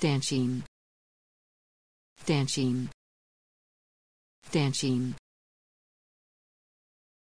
dancing dancing dancing